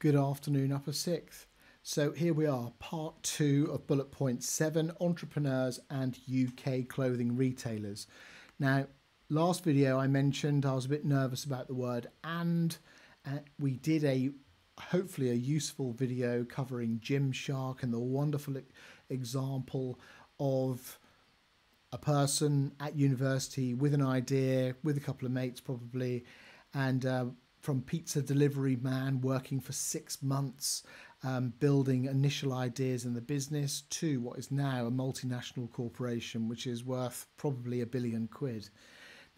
Good afternoon, Upper Sixth. So here we are, part two of bullet point seven entrepreneurs and UK clothing retailers. Now, last video I mentioned I was a bit nervous about the word and uh, we did a hopefully a useful video covering Gymshark and the wonderful example of a person at university with an idea, with a couple of mates probably, and uh, from pizza delivery man working for six months, um, building initial ideas in the business to what is now a multinational corporation, which is worth probably a billion quid.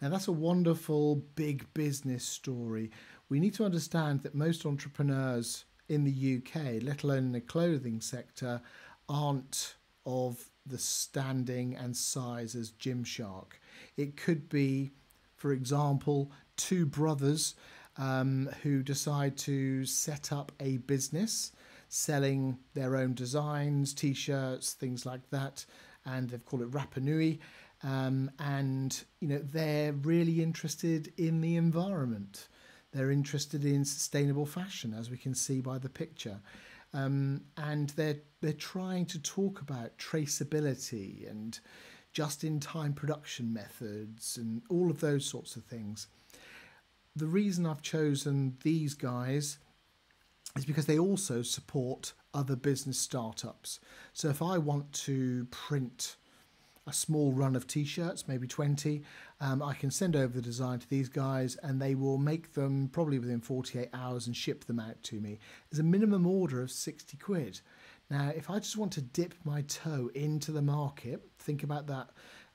Now, that's a wonderful big business story. We need to understand that most entrepreneurs in the UK, let alone in the clothing sector, aren't of the standing and size as Gymshark. It could be, for example, two brothers um, who decide to set up a business selling their own designs, t shirts, things like that, and they've called it Rapanui. Um, and you know they're really interested in the environment. They're interested in sustainable fashion, as we can see by the picture. Um, and they're they're trying to talk about traceability and just-in-time production methods and all of those sorts of things. The reason I've chosen these guys is because they also support other business startups. So if I want to print a small run of t-shirts, maybe 20. Um, I can send over the design to these guys and they will make them probably within 48 hours and ship them out to me. There's a minimum order of 60 quid. Now, if I just want to dip my toe into the market, think about that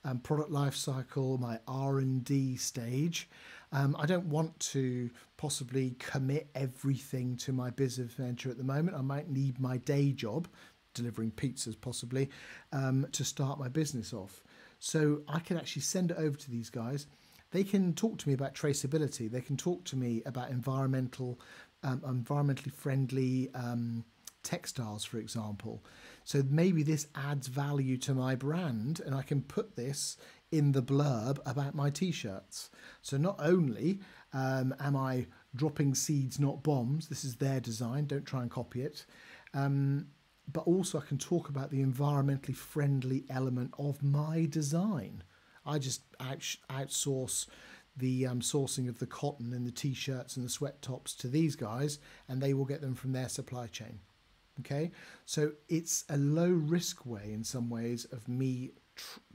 um, product life cycle, my R&D stage. Um, I don't want to possibly commit everything to my business venture at the moment. I might need my day job delivering pizzas possibly um, to start my business off. So I can actually send it over to these guys. They can talk to me about traceability. They can talk to me about environmental, um, environmentally friendly um, textiles, for example. So maybe this adds value to my brand, and I can put this in the blurb about my t-shirts. So not only um, am I dropping seeds, not bombs. This is their design. Don't try and copy it. Um, but also I can talk about the environmentally friendly element of my design. I just out, outsource the um, sourcing of the cotton and the t-shirts and the sweat tops to these guys and they will get them from their supply chain okay so it's a low risk way in some ways of me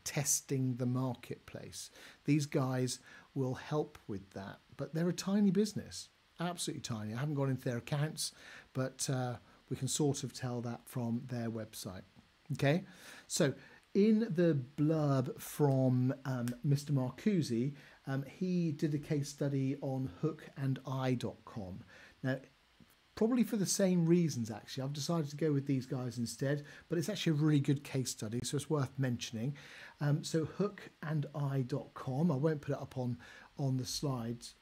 testing the marketplace these guys will help with that but they're a tiny business absolutely tiny i haven't gone into their accounts but uh, we can sort of tell that from their website. Okay, so in the blurb from um, Mr. Marcuzzi, um, he did a case study on hookandeye.com. Now, probably for the same reasons, actually, I've decided to go with these guys instead, but it's actually a really good case study, so it's worth mentioning. Um, so hookandeye.com, I won't put it up on, on the slides,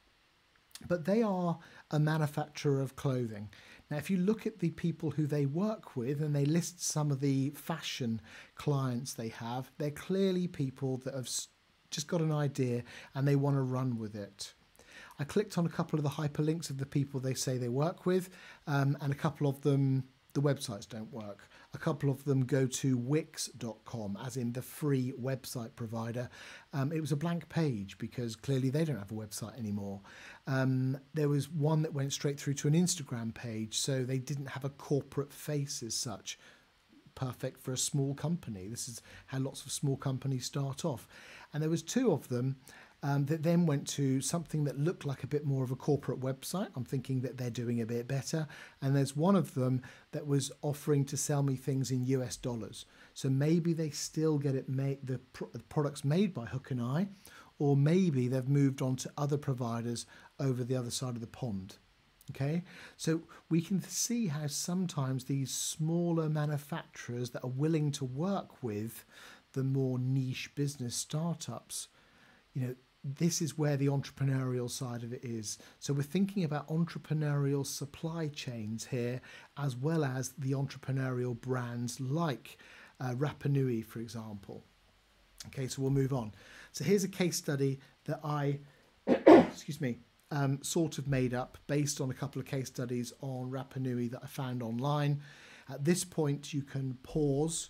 but they are a manufacturer of clothing. Now, if you look at the people who they work with and they list some of the fashion clients they have, they're clearly people that have just got an idea and they want to run with it. I clicked on a couple of the hyperlinks of the people they say they work with, um, and a couple of them, the websites don't work. A couple of them go to Wix.com, as in the free website provider. Um, it was a blank page because clearly they don't have a website anymore. Um, there was one that went straight through to an Instagram page, so they didn't have a corporate face as such. Perfect for a small company. This is how lots of small companies start off. And there was two of them um, that then went to something that looked like a bit more of a corporate website. I'm thinking that they're doing a bit better. And there's one of them that was offering to sell me things in US dollars. So maybe they still get it made, the, the products made by Hook and Eye, or maybe they've moved on to other providers over the other side of the pond. Okay, so we can see how sometimes these smaller manufacturers that are willing to work with the more niche business startups, you know, this is where the entrepreneurial side of it is. So we're thinking about entrepreneurial supply chains here, as well as the entrepreneurial brands like uh, Rapanui, for example. Okay, so we'll move on. So here's a case study that I, excuse me, um, sort of made up based on a couple of case studies on Rapanui that I found online. At this point, you can pause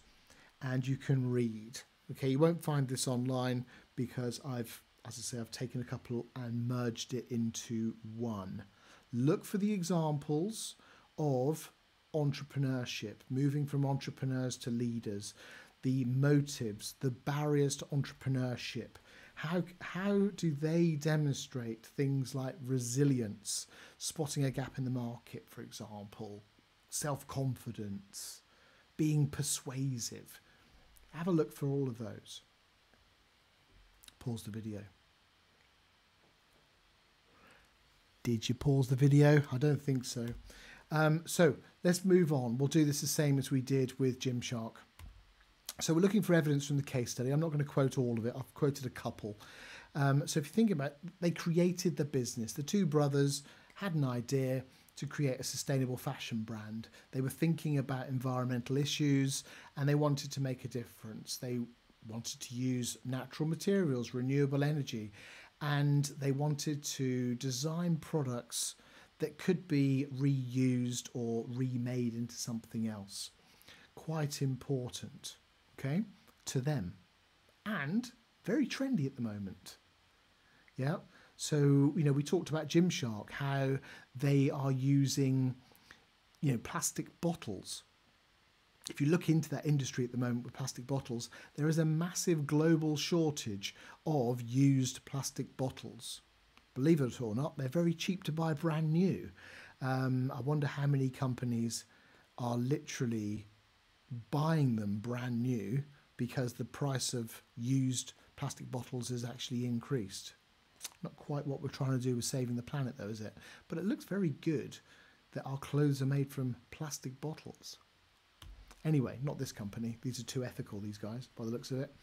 and you can read. Okay, you won't find this online because I've, as I say, I've taken a couple and merged it into one. Look for the examples of entrepreneurship, moving from entrepreneurs to leaders, the motives, the barriers to entrepreneurship. How, how do they demonstrate things like resilience, spotting a gap in the market, for example, self confidence, being persuasive? Have a look for all of those. Pause the video. Did you pause the video? I don't think so. Um, so let's move on. We'll do this the same as we did with Gymshark. So we're looking for evidence from the case study. I'm not going to quote all of it. I've quoted a couple. Um, so if you think about it, they created the business. The two brothers had an idea to create a sustainable fashion brand. They were thinking about environmental issues and they wanted to make a difference. They wanted to use natural materials, renewable energy, and they wanted to design products that could be reused or remade into something else. Quite important, okay, to them. And very trendy at the moment. Yeah. So, you know, we talked about Gymshark, how they are using, you know, plastic bottles. If you look into that industry at the moment with plastic bottles, there is a massive global shortage of used plastic bottles. Believe it or not, they're very cheap to buy brand new. Um, I wonder how many companies are literally buying them brand new because the price of used plastic bottles has actually increased. Not quite what we're trying to do with saving the planet, though, is it? But it looks very good that our clothes are made from plastic bottles. Anyway, not this company. These are too ethical, these guys, by the looks of it.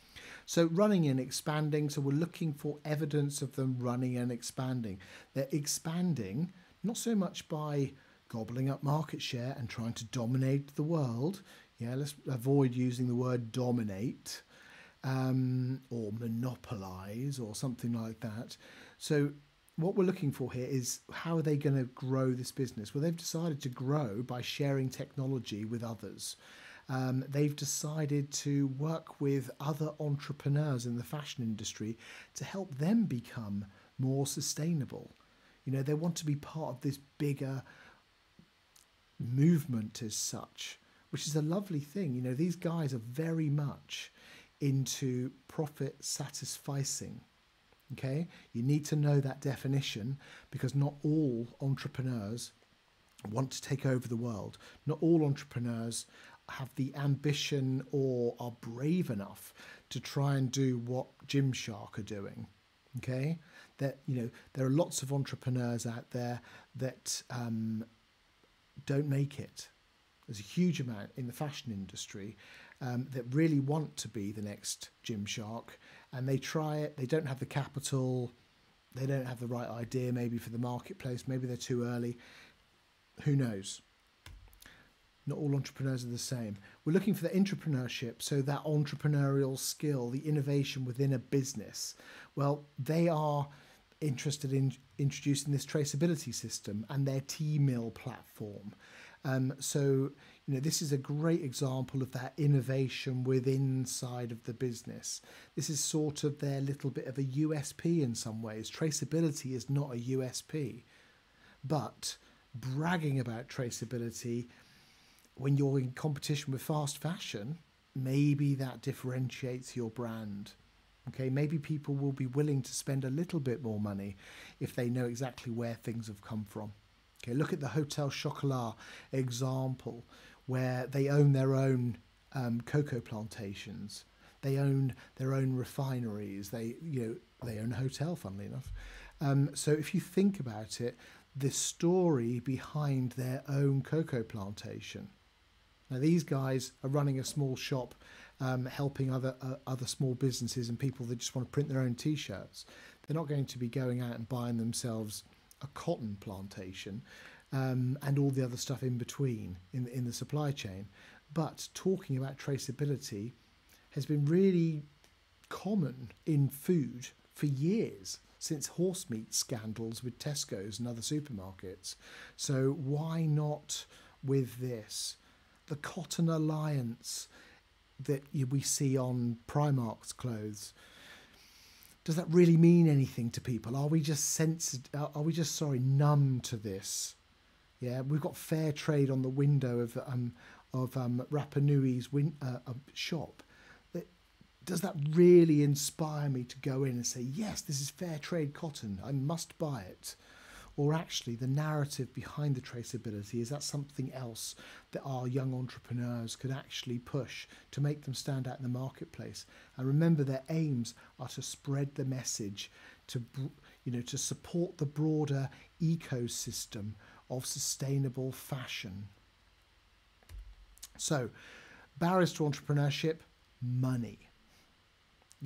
So, running and expanding. So, we're looking for evidence of them running and expanding. They're expanding not so much by gobbling up market share and trying to dominate the world. Yeah, let's avoid using the word dominate um, or monopolize or something like that. So, what we're looking for here is how are they going to grow this business? Well, they've decided to grow by sharing technology with others. Um, they've decided to work with other entrepreneurs in the fashion industry to help them become more sustainable. You know, they want to be part of this bigger movement as such, which is a lovely thing. You know, these guys are very much into profit satisficing. Okay, you need to know that definition because not all entrepreneurs want to take over the world. Not all entrepreneurs have the ambition or are brave enough to try and do what Gymshark are doing. Okay, that you know there are lots of entrepreneurs out there that um, don't make it. There's a huge amount in the fashion industry um, that really want to be the next Gymshark, and they try it. They don't have the capital. They don't have the right idea, maybe for the marketplace. Maybe they're too early. Who knows? Not all entrepreneurs are the same. We're looking for the entrepreneurship, so that entrepreneurial skill, the innovation within a business. Well, they are interested in introducing this traceability system and their Teemill platform. Um, so, you know, this is a great example of that innovation within inside of the business. This is sort of their little bit of a USP in some ways. Traceability is not a USP, but bragging about traceability when you're in competition with fast fashion, maybe that differentiates your brand. Okay, maybe people will be willing to spend a little bit more money if they know exactly where things have come from. Okay, look at the Hotel Chocolat example where they own their own um, cocoa plantations. They own their own refineries. They, you know, they own a hotel, funnily enough. Um, so if you think about it, the story behind their own cocoa plantation. Now these guys are running a small shop, um, helping other uh, other small businesses and people that just want to print their own T-shirts. They're not going to be going out and buying themselves a cotton plantation um, and all the other stuff in between in, in the supply chain. But talking about traceability has been really common in food for years. since horse meat scandals with Tesco's and other supermarkets. So why not with this? The Cotton Alliance that we see on Primark's clothes. Does that really mean anything to people? Are we just sensitive? Are we just sorry numb to this? Yeah, we've got fair trade on the window of um, of um, Rapanui's win- uh, uh, shop. Does that really inspire me to go in and say, yes, this is fair trade cotton, I must buy it? Or actually, the narrative behind the traceability is that something else that our young entrepreneurs could actually push to make them stand out in the marketplace. And remember, their aims are to spread the message, to you know, to support the broader ecosystem of sustainable fashion. So, barriers to entrepreneurship, money.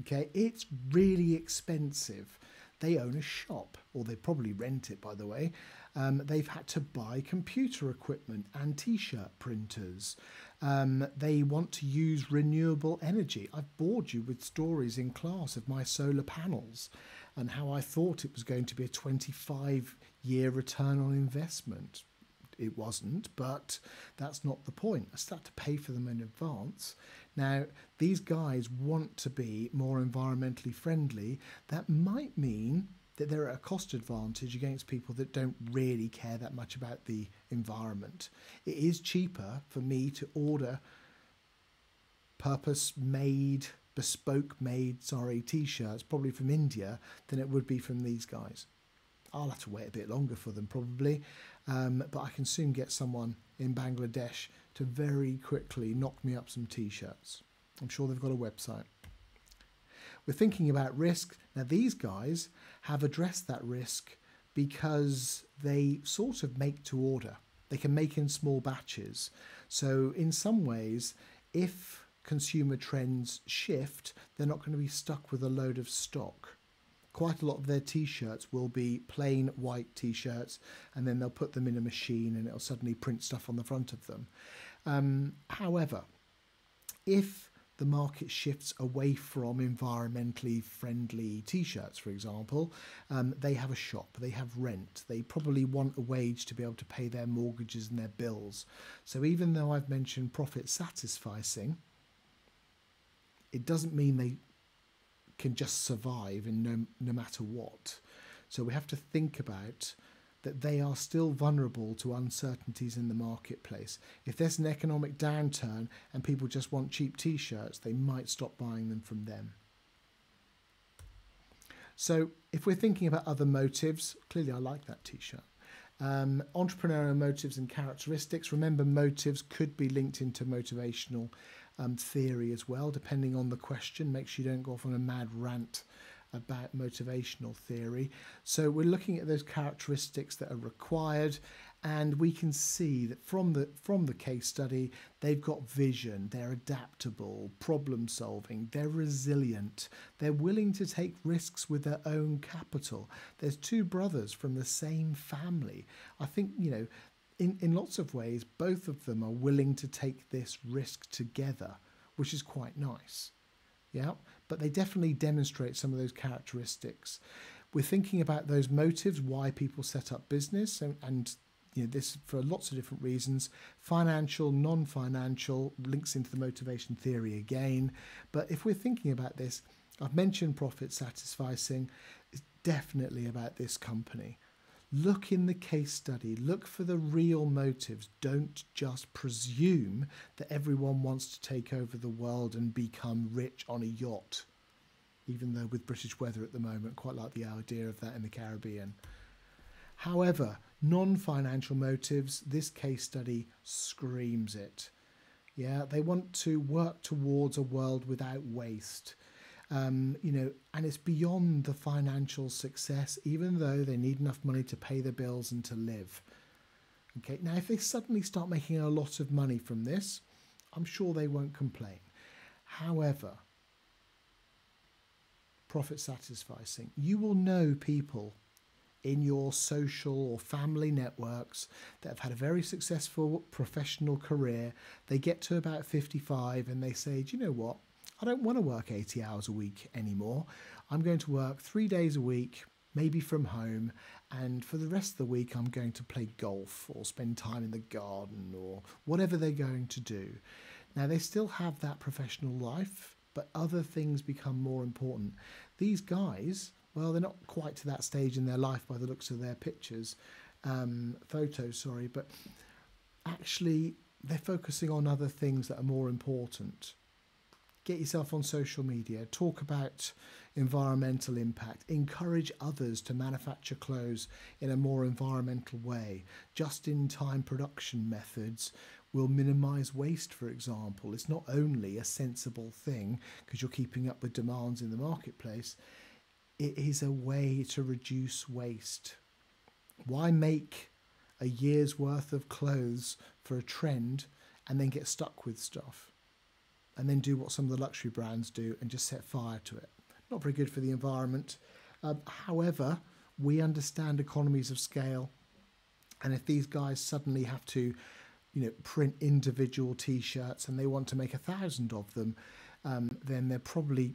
Okay, it's really expensive. They own a shop, or they probably rent it, by the way. Um, they've had to buy computer equipment and t shirt printers. Um, they want to use renewable energy. I've bored you with stories in class of my solar panels and how I thought it was going to be a 25 year return on investment. It wasn't, but that's not the point. I start to pay for them in advance. Now, these guys want to be more environmentally friendly. That might mean that they're at a cost advantage against people that don't really care that much about the environment. It is cheaper for me to order purpose made, bespoke made, sorry, t shirts, probably from India, than it would be from these guys. I'll have to wait a bit longer for them probably, um, but I can soon get someone in Bangladesh to very quickly knock me up some t shirts. I'm sure they've got a website. We're thinking about risk. Now, these guys have addressed that risk because they sort of make to order. They can make in small batches. So, in some ways, if consumer trends shift, they're not going to be stuck with a load of stock quite a lot of their t-shirts will be plain white t-shirts and then they'll put them in a machine and it'll suddenly print stuff on the front of them. Um, however if the market shifts away from environmentally friendly t-shirts for example um, they have a shop they have rent they probably want a wage to be able to pay their mortgages and their bills. So even though i've mentioned profit satisficing it doesn't mean they can just survive in no, no matter what. So we have to think about that they are still vulnerable to uncertainties in the marketplace. If there's an economic downturn and people just want cheap t shirts, they might stop buying them from them. So, if we're thinking about other motives, clearly I like that t shirt. Um, entrepreneurial motives and characteristics. Remember, motives could be linked into motivational um, theory as well, depending on the question. Make sure you don't go off on a mad rant about motivational theory. So we're looking at those characteristics that are required and we can see that from the from the case study they've got vision, they're adaptable, problem solving, they're resilient, they're willing to take risks with their own capital. There's two brothers from the same family. I think, you know, in, in lots of ways, both of them are willing to take this risk together, which is quite nice. Yeah, but they definitely demonstrate some of those characteristics. We're thinking about those motives, why people set up business, and, and you know this for lots of different reasons. Financial, non-financial links into the motivation theory again. But if we're thinking about this, I've mentioned profit satisficing. It's definitely about this company. Look in the case study, look for the real motives. Don't just presume that everyone wants to take over the world and become rich on a yacht. Even though, with British weather at the moment, quite like the idea of that in the Caribbean. However, non financial motives, this case study screams it. Yeah, they want to work towards a world without waste um, you know, and it's beyond the financial success, even though they need enough money to pay the bills and to live. Okay, now if they suddenly start making a lot of money from this, I'm sure they won't complain. However, profit satisficing, you will know people in your social or family networks that have had a very successful professional career. They get to about 55 and they say, Do you know what? I don't want to work 80 hours a week anymore. I'm going to work three days a week, maybe from home, and for the rest of the week, I'm going to play golf or spend time in the garden or whatever they're going to do. Now, they still have that professional life, but other things become more important. These guys, well, they're not quite to that stage in their life by the looks of their pictures, um, photos, sorry, but actually they're focusing on other things that are more important. Get yourself on social media, talk about environmental impact, encourage others to manufacture clothes in a more environmental way. Just in time production methods will minimize waste, for example. It's not only a sensible thing because you're keeping up with demands in the marketplace, it is a way to reduce waste. Why make a year's worth of clothes for a trend and then get stuck with stuff? And then do what some of the luxury brands do and just set fire to it. Not very good for the environment. Um, however, we understand economies of scale. And if these guys suddenly have to, you know, print individual T-shirts and they want to make a thousand of them, um, then they're probably,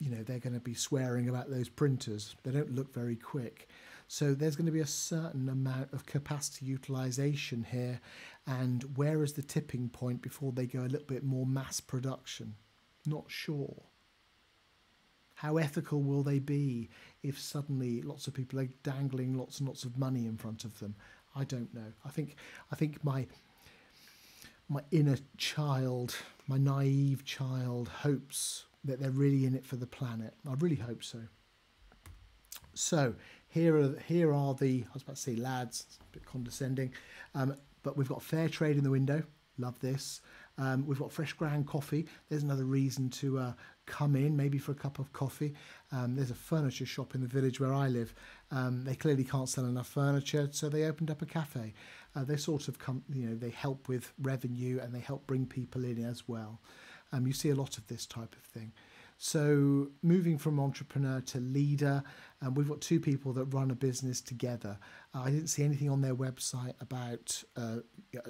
you know, they're going to be swearing about those printers. They don't look very quick. So there's going to be a certain amount of capacity utilization here. And where is the tipping point before they go a little bit more mass production? Not sure. How ethical will they be if suddenly lots of people are dangling lots and lots of money in front of them? I don't know. I think I think my my inner child, my naive child, hopes that they're really in it for the planet. I really hope so. So here are here are the I was about to say lads, a bit condescending, um, but we've got fair trade in the window. Love this. Um, we've got fresh ground coffee. There's another reason to uh, come in, maybe for a cup of coffee. Um, there's a furniture shop in the village where I live. Um, they clearly can't sell enough furniture, so they opened up a cafe. Uh, they sort of come, you know, they help with revenue and they help bring people in as well. Um, you see a lot of this type of thing. So moving from entrepreneur to leader, and we've got two people that run a business together. Uh, I didn't see anything on their website about uh,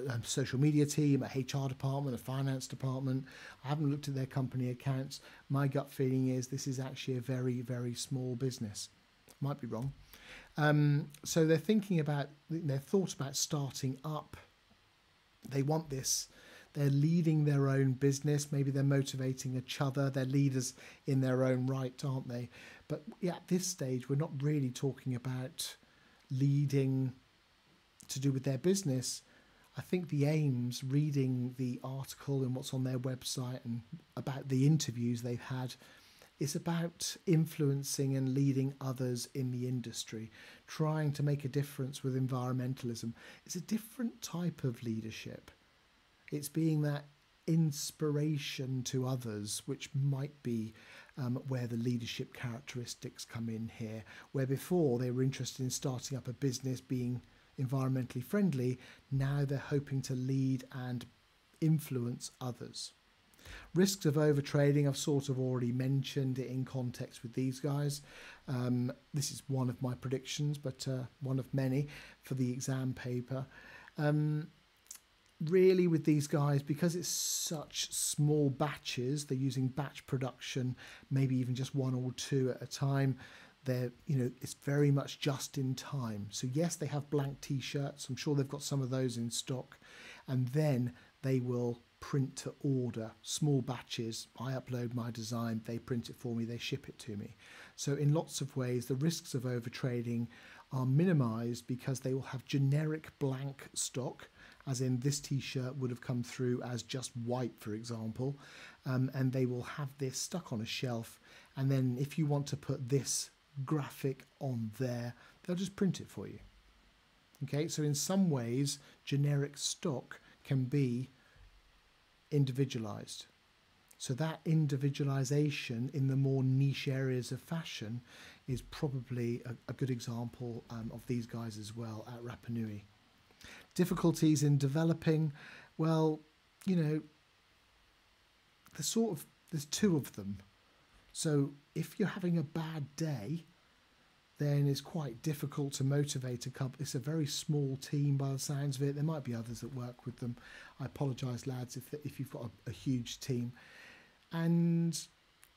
a social media team, a HR department, a finance department. I haven't looked at their company accounts. My gut feeling is this is actually a very, very small business. Might be wrong. Um, so they're thinking about, they're thought about starting up. They want this they're leading their own business. Maybe they're motivating each other. They're leaders in their own right, aren't they? But at this stage, we're not really talking about leading to do with their business. I think the aims, reading the article and what's on their website and about the interviews they've had, is about influencing and leading others in the industry, trying to make a difference with environmentalism. It's a different type of leadership. It's being that inspiration to others, which might be um, where the leadership characteristics come in here. Where before they were interested in starting up a business, being environmentally friendly, now they're hoping to lead and influence others. Risks of overtrading, I've sort of already mentioned it in context with these guys. Um, this is one of my predictions, but uh, one of many for the exam paper. Um, really with these guys because it's such small batches they're using batch production maybe even just one or two at a time they're you know it's very much just in time. So yes they have blank t-shirts. I'm sure they've got some of those in stock. And then they will print to order small batches. I upload my design they print it for me they ship it to me. So in lots of ways the risks of overtrading are minimized because they will have generic blank stock as in this t-shirt would have come through as just white for example. Um, and they will have this stuck on a shelf. And then if you want to put this graphic on there they'll just print it for you. Okay so in some ways generic stock can be individualized. So that individualization in the more niche areas of fashion is probably a, a good example um, of these guys as well at Rapanui difficulties in developing, well, you know, there's sort of there's two of them. So if you're having a bad day, then it's quite difficult to motivate a couple. It's a very small team by the sounds of it. There might be others that work with them. I apologise, lads, if if you've got a, a huge team, and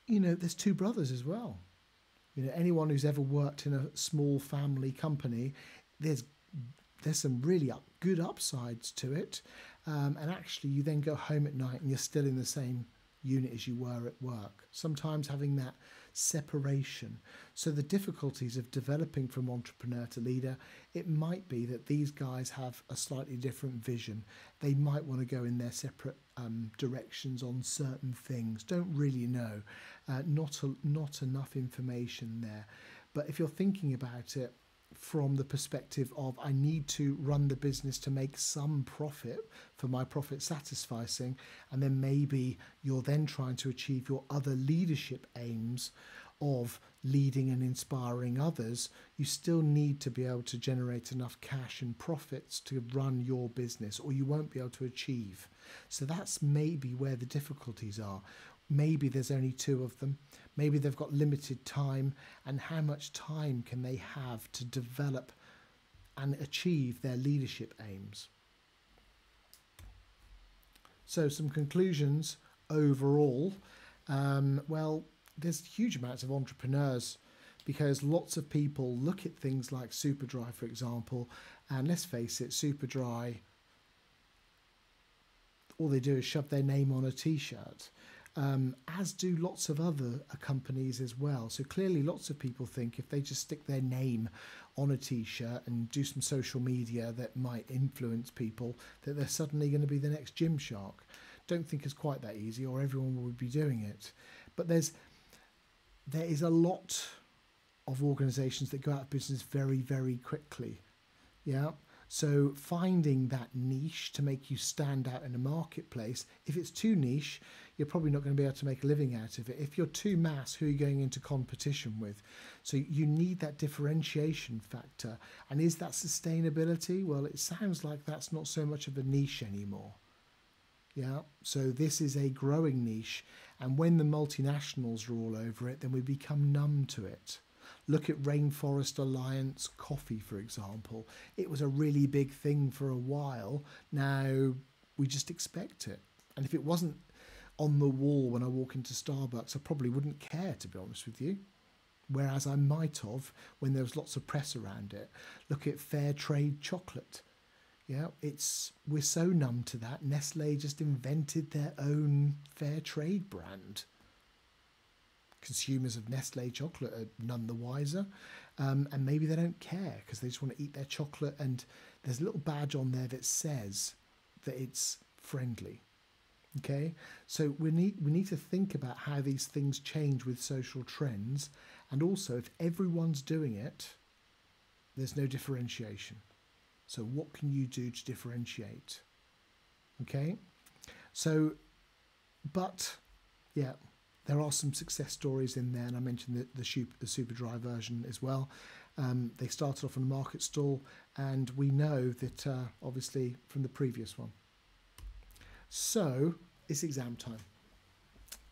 you know, there's two brothers as well. You know, anyone who's ever worked in a small family company, there's there's some really up, good upsides to it. Um, and actually, you then go home at night and you're still in the same unit as you were at work. Sometimes having that separation. So, the difficulties of developing from entrepreneur to leader, it might be that these guys have a slightly different vision. They might want to go in their separate um, directions on certain things. Don't really know. Uh, not, a, not enough information there. But if you're thinking about it, from the perspective of I need to run the business to make some profit for my profit satisficing, and then maybe you're then trying to achieve your other leadership aims of leading and inspiring others, you still need to be able to generate enough cash and profits to run your business, or you won't be able to achieve. So that's maybe where the difficulties are. Maybe there's only two of them. Maybe they've got limited time, and how much time can they have to develop and achieve their leadership aims? So, some conclusions overall. Um, well, there's huge amounts of entrepreneurs because lots of people look at things like Superdry, for example, and let's face it, Superdry, all they do is shove their name on a t shirt um, as do lots of other companies as well. So clearly, lots of people think if they just stick their name on a t-shirt and do some social media that might influence people, that they're suddenly going to be the next Gymshark. Don't think it's quite that easy, or everyone would be doing it. But there's there is a lot of organisations that go out of business very, very quickly. Yeah. So finding that niche to make you stand out in a marketplace, if it's too niche, you're probably not going to be able to make a living out of it. If you're too mass, who are you going into competition with? So you need that differentiation factor. And is that sustainability? Well, it sounds like that's not so much of a niche anymore. Yeah, so this is a growing niche, and when the multinationals are all over it, then we become numb to it. Look at Rainforest Alliance coffee, for example. It was a really big thing for a while. Now we just expect it. And if it wasn't on the wall when I walk into Starbucks, I probably wouldn't care, to be honest with you. Whereas I might have when there was lots of press around it. Look at fair trade chocolate. Yeah, it's we're so numb to that. Nestle just invented their own fair trade brand. Consumers of Nestle chocolate are none the wiser, um, and maybe they don't care because they just want to eat their chocolate. And there's a little badge on there that says that it's friendly. Okay, so we need we need to think about how these things change with social trends, and also if everyone's doing it, there's no differentiation. So what can you do to differentiate? Okay, so but yeah, there are some success stories in there, and I mentioned the the, super, the Superdry version as well. Um, they started off on a market stall, and we know that uh, obviously from the previous one. So it's exam time.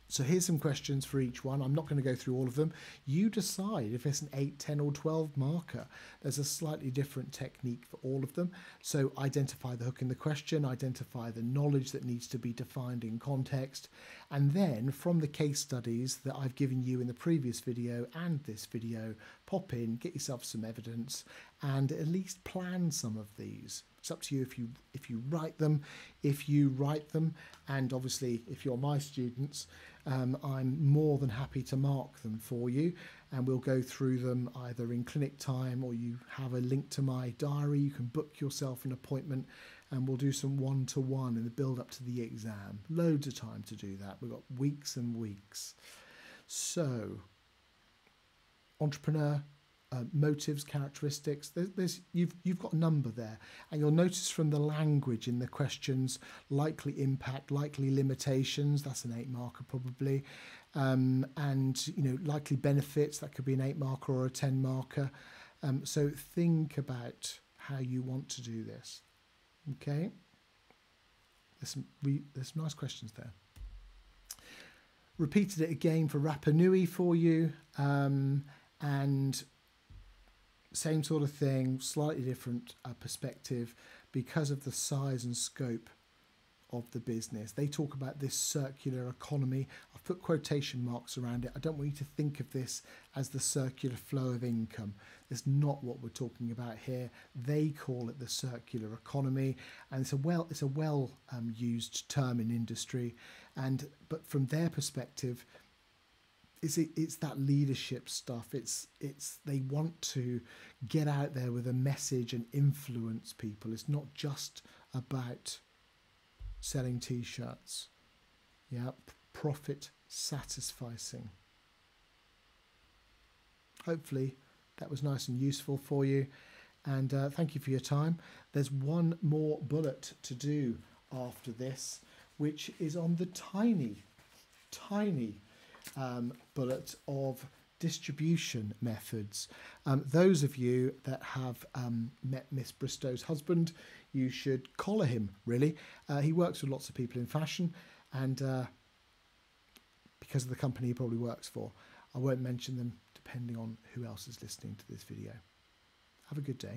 So here's some questions for each one. I'm not going to go through all of them. You decide if it's an 8, 10 or 12 marker. There's a slightly different technique for all of them. So identify the hook in the question, identify the knowledge that needs to be defined in context, and then from the case studies that I've given you in the previous video and this video, pop in, get yourself some evidence, and at least plan some of these. It's up to you if you if you write them, if you write them, and obviously if you're my students, um, I'm more than happy to mark them for you, and we'll go through them either in clinic time or you have a link to my diary. You can book yourself an appointment, and we'll do some one to one in the build up to the exam. Loads of time to do that. We've got weeks and weeks. So, entrepreneur uh, motives, characteristics. There's, there's, you've you've got a number there, and you'll notice from the language in the questions, likely impact, likely limitations. That's an eight marker probably, um, and you know likely benefits. That could be an eight marker or a ten marker. Um, so think about how you want to do this. Okay. There's some re, there's some nice questions there. Repeated it again for Rapanui for you. Um, and same sort of thing, slightly different uh, perspective because of the size and scope of the business. They talk about this circular economy. I've put quotation marks around it. I don't want you to think of this as the circular flow of income. That's not what we're talking about here. They call it the circular economy, and it's a well it's a well um, used term in industry. And but from their perspective, it's it's that leadership stuff. It's it's they want to get out there with a message and influence people. It's not just about selling t-shirts. Yeah, profit satisficing. Hopefully that was nice and useful for you. And uh, thank you for your time. There's one more bullet to do after this, which is on the tiny, tiny um, bullet of distribution methods. Um, those of you that have um, met Miss Bristow's husband, you should collar him, really. Uh, he works with lots of people in fashion, and uh, because of the company he probably works for, I won't mention them depending on who else is listening to this video. Have a good day.